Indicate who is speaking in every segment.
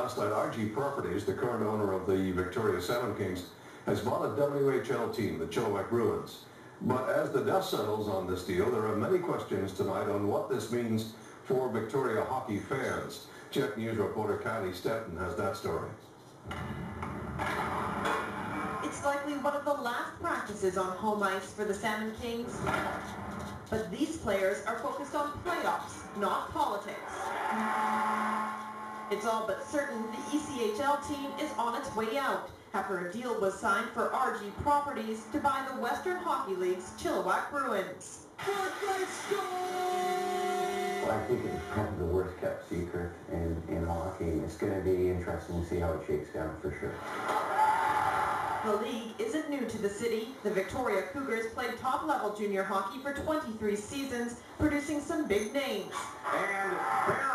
Speaker 1: last night, RG Properties, the current owner of the Victoria Salmon Kings, has bought a WHL team, the Chilliwack Bruins. But as the dust settles on this deal, there are many questions tonight on what this means for Victoria hockey fans. CHEK News reporter Kylie Stetton has that story.
Speaker 2: It's likely one of the last practices on home ice for the Salmon Kings. But these players are focused on playoffs, not politics. It's all but certain the ECHL team is on its way out after a deal was signed for RG Properties to buy the Western Hockey League's Chilliwack Bruins.
Speaker 3: I think it's probably the worst kept secret in, in hockey. It's going to be interesting to see how it shakes down for sure.
Speaker 2: The league isn't new to the city. The Victoria Cougars played top-level junior hockey for 23 seasons, producing some big names.
Speaker 1: And Barrie.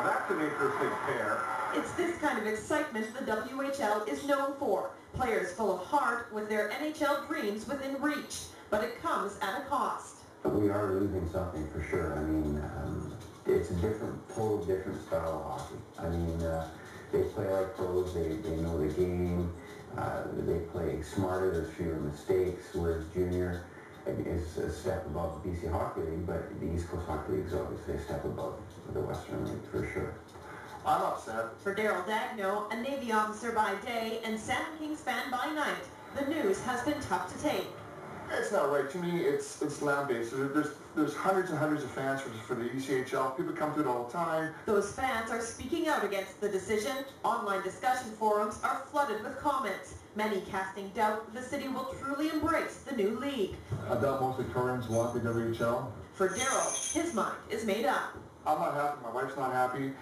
Speaker 1: Now that's an interesting pair.
Speaker 2: It's this kind of excitement the WHL is known for. Players full of heart with their NHL dreams within reach. But it comes at a cost.
Speaker 3: We are losing something for sure. I mean, um, it's a different, total different style of hockey. I mean, uh, they play like pros. They, they know the game. Uh, they play smarter. There's fewer mistakes. Whereas junior is a step above the BC Hockey League, but the East Coast Hockey League is obviously a step above the Western League for sure.
Speaker 1: I'm upset.
Speaker 2: For Daryl Dagno, a Navy officer by day and Salmon Kings fan by night, the news has been tough to take.
Speaker 4: It's not right. To me, it's it's land-based. There's there's hundreds and hundreds of fans for, for the ECHL. People come to it all the time.
Speaker 2: Those fans are speaking out against the decision. Online discussion forums are flooded with comments. Many casting doubt the city will truly embrace the new league.
Speaker 4: I doubt most Victorians want the WHL.
Speaker 2: For Daryl, his mind is made up.
Speaker 4: I'm not happy. My wife's not happy.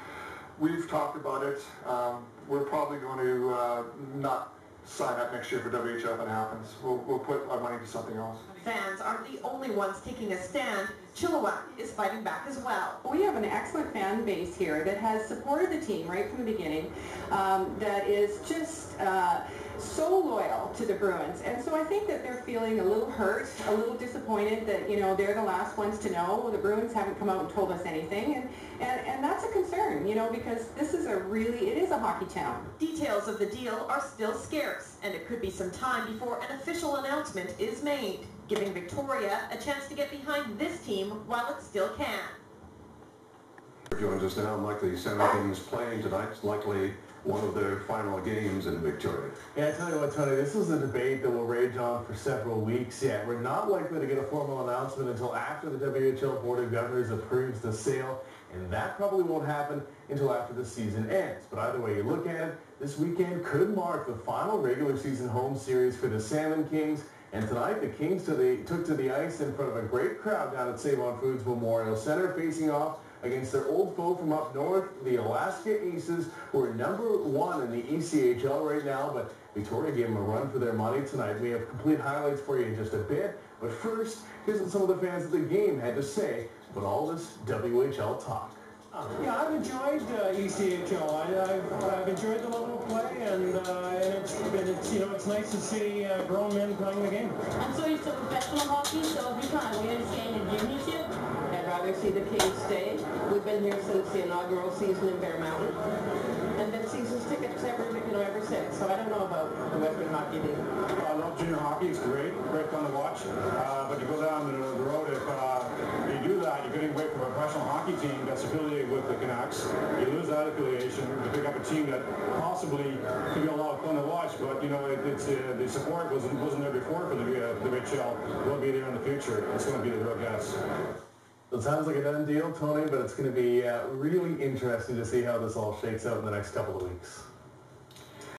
Speaker 4: We've talked about it. Um, we're probably going to uh, not sign up next year for if it happens. We'll, we'll put our money to something else.
Speaker 2: Fans aren't the only ones taking a stand. Chilliwack is fighting back as well.
Speaker 5: We have an excellent fan base here that has supported the team right from the beginning, um, that is just uh, so loyal to the Bruins. And so I think that they're feeling a little hurt, a little disappointed that, you know, they're the last ones to know. The Bruins haven't come out and told us anything. And, and, and that's a concern, you know, because this is a really, it is a hockey town.
Speaker 2: Details of the deal are still scarce, and it could be some time before an official announcement is made, giving Victoria a chance to get behind this team while it still can.
Speaker 1: Joins us now, Mike, the Salmon Kings playing tonight. It's likely one of their final games in Victoria.
Speaker 6: Yeah, I tell you what, Tony, this is a debate that will rage on for several weeks yet. We're not likely to get a formal announcement until after the WHL Board of Governors approves the sale, and that probably won't happen until after the season ends. But either way you look at it, this weekend could mark the final regular season home series for the Salmon Kings. And tonight, the Kings to the, took to the ice in front of a great crowd down at Save-On-Foods Memorial Center, facing off against their old foe from up north, the Alaska Aces, who are number one in the ECHL right now, but Victoria gave them a run for their money tonight. We have complete highlights for you in just a bit, but first, here's what some of the fans of the game had to say about all this WHL talk.
Speaker 7: Yeah, I've enjoyed uh, ECHL. I, have I've enjoyed the level and, uh, and it's, it's, you know it's nice to see uh, grown men playing the game.
Speaker 8: I'm so used to professional hockey, so every time we understand the championship, I'd rather see the Kings stay. We've been here since the inaugural season in Bear Mountain, and been seasons tickets ever you know ever since. So I don't know about the Western Hockey League.
Speaker 7: I love junior hockey. It's great, great fun to watch. Uh, but to go down the, the road, if uh, you do that, you're getting away from a professional hockey team that's affiliated with the Canucks. You lose that affiliation to pick up a team that possibly could be a lot of fun to watch, but you know it, it's uh, the support wasn't wasn't there before for the uh, the HL. Will be there in the future. It's going to be the real gas.
Speaker 6: It sounds like a done deal, Tony, but it's going to be uh, really interesting to see how this all shakes out in the next couple of weeks.